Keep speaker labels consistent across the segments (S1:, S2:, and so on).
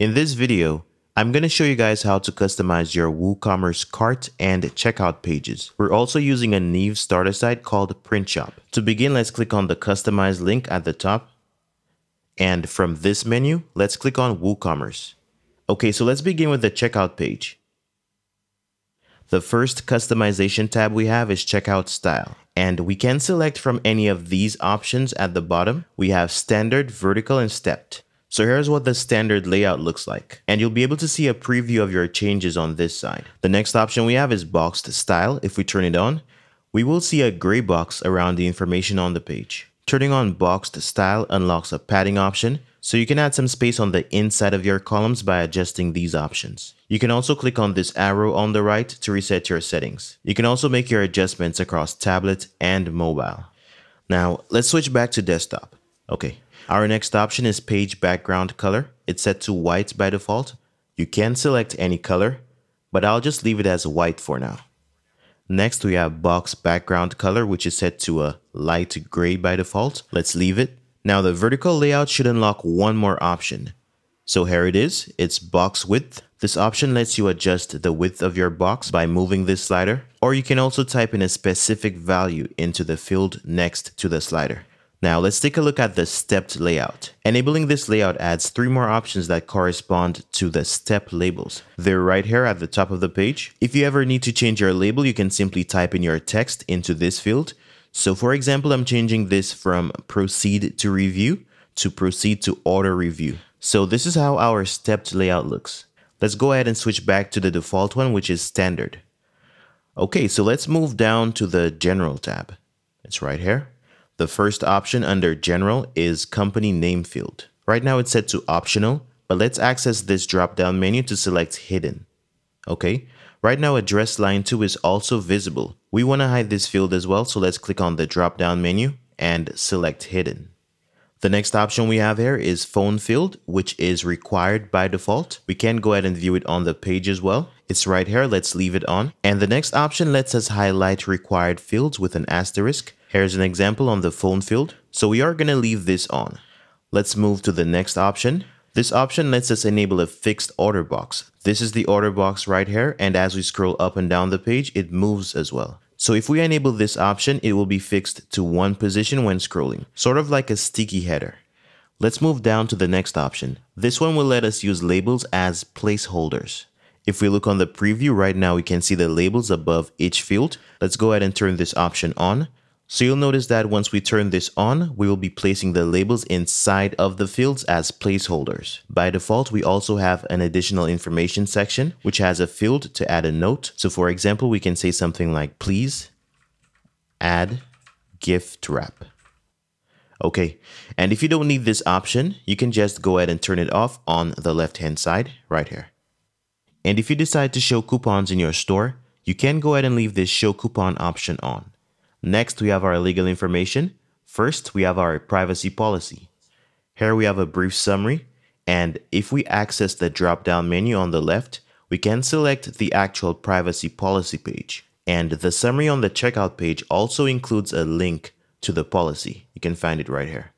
S1: In this video, I'm going to show you guys how to customize your WooCommerce cart and checkout pages. We're also using a Neve starter site called PrintShop. To begin, let's click on the customize link at the top. And from this menu, let's click on WooCommerce. Okay, so let's begin with the checkout page. The first customization tab we have is checkout style and we can select from any of these options at the bottom. We have standard, vertical, and stepped. So here's what the standard layout looks like. And you'll be able to see a preview of your changes on this side. The next option we have is boxed style. If we turn it on, we will see a gray box around the information on the page. Turning on boxed style unlocks a padding option so you can add some space on the inside of your columns by adjusting these options. You can also click on this arrow on the right to reset your settings. You can also make your adjustments across tablet and mobile. Now, let's switch back to desktop. Okay, our next option is page background color. It's set to white by default. You can select any color, but I'll just leave it as white for now. Next, we have box background color, which is set to a light gray by default. Let's leave it. Now the vertical layout should unlock one more option. So here it is, it's box width. This option lets you adjust the width of your box by moving this slider, or you can also type in a specific value into the field next to the slider. Now let's take a look at the stepped layout. Enabling this layout adds three more options that correspond to the step labels. They're right here at the top of the page. If you ever need to change your label, you can simply type in your text into this field so for example, I'm changing this from proceed to review to proceed to auto review. So this is how our stepped layout looks. Let's go ahead and switch back to the default one, which is standard. Okay, so let's move down to the general tab. It's right here. The first option under general is company name field. Right now it's set to optional, but let's access this drop down menu to select hidden. Okay, Right now, address line 2 is also visible. We want to hide this field as well, so let's click on the drop-down menu and select hidden. The next option we have here is phone field, which is required by default. We can go ahead and view it on the page as well. It's right here, let's leave it on. And the next option lets us highlight required fields with an asterisk. Here's an example on the phone field. So we are going to leave this on. Let's move to the next option, this option lets us enable a fixed order box. This is the order box right here and as we scroll up and down the page, it moves as well. So if we enable this option, it will be fixed to one position when scrolling, sort of like a sticky header. Let's move down to the next option. This one will let us use labels as placeholders. If we look on the preview right now, we can see the labels above each field. Let's go ahead and turn this option on. So you'll notice that once we turn this on, we will be placing the labels inside of the fields as placeholders. By default, we also have an additional information section, which has a field to add a note. So for example, we can say something like, please add gift wrap. Okay, and if you don't need this option, you can just go ahead and turn it off on the left-hand side right here. And if you decide to show coupons in your store, you can go ahead and leave this show coupon option on. Next, we have our legal information. First, we have our privacy policy. Here we have a brief summary, and if we access the drop-down menu on the left, we can select the actual privacy policy page. And the summary on the checkout page also includes a link to the policy. You can find it right here.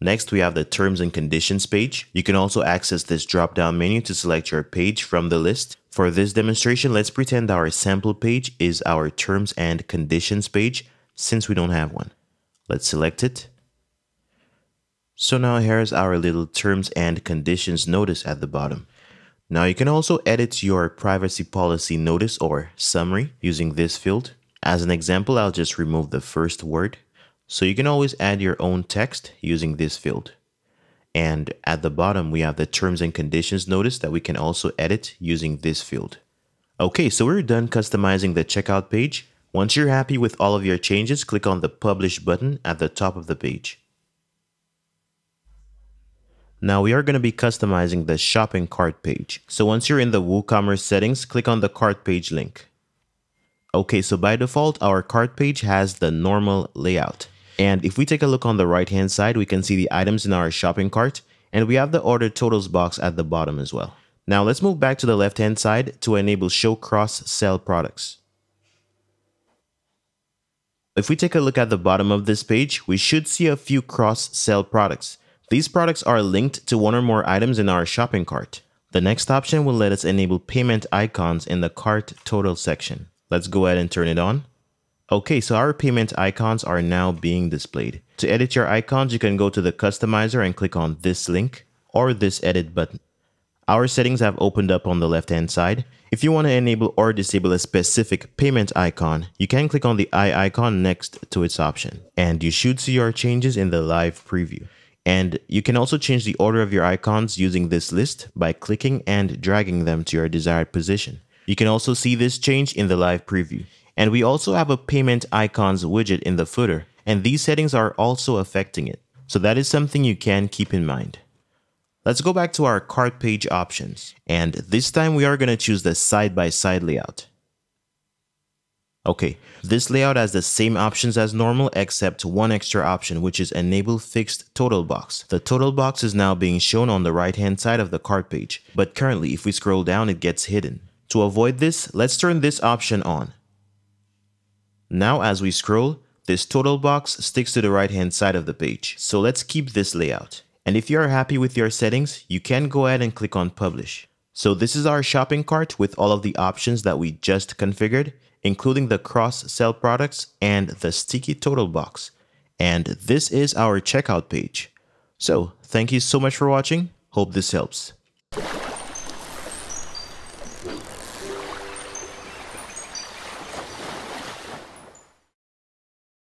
S1: Next, we have the terms and conditions page. You can also access this drop-down menu to select your page from the list. For this demonstration, let's pretend our sample page is our terms and conditions page since we don't have one. Let's select it. So now here's our little terms and conditions notice at the bottom. Now you can also edit your privacy policy notice or summary using this field. As an example, I'll just remove the first word. So you can always add your own text using this field. And at the bottom, we have the terms and conditions notice that we can also edit using this field. Okay, so we're done customizing the checkout page. Once you're happy with all of your changes, click on the Publish button at the top of the page. Now we are going to be customizing the shopping cart page. So once you're in the WooCommerce settings, click on the cart page link. Okay, so by default, our cart page has the normal layout. And if we take a look on the right hand side, we can see the items in our shopping cart and we have the order totals box at the bottom as well. Now let's move back to the left hand side to enable show cross sell products. If we take a look at the bottom of this page, we should see a few cross-sell products. These products are linked to one or more items in our shopping cart. The next option will let us enable payment icons in the cart total section. Let's go ahead and turn it on. Okay, so our payment icons are now being displayed. To edit your icons, you can go to the customizer and click on this link or this edit button. Our settings have opened up on the left hand side. If you want to enable or disable a specific payment icon, you can click on the eye icon next to its option and you should see your changes in the live preview. And you can also change the order of your icons using this list by clicking and dragging them to your desired position. You can also see this change in the live preview. And we also have a payment icons widget in the footer, and these settings are also affecting it. So that is something you can keep in mind. Let's go back to our cart page options, and this time we are going to choose the side-by-side -side layout. Okay, this layout has the same options as normal except one extra option which is enable fixed total box. The total box is now being shown on the right hand side of the cart page, but currently if we scroll down it gets hidden. To avoid this, let's turn this option on. Now as we scroll, this total box sticks to the right hand side of the page. So let's keep this layout. And if you are happy with your settings, you can go ahead and click on publish. So this is our shopping cart with all of the options that we just configured, including the cross sell products and the sticky total box. And this is our checkout page. So thank you so much for watching. Hope this helps.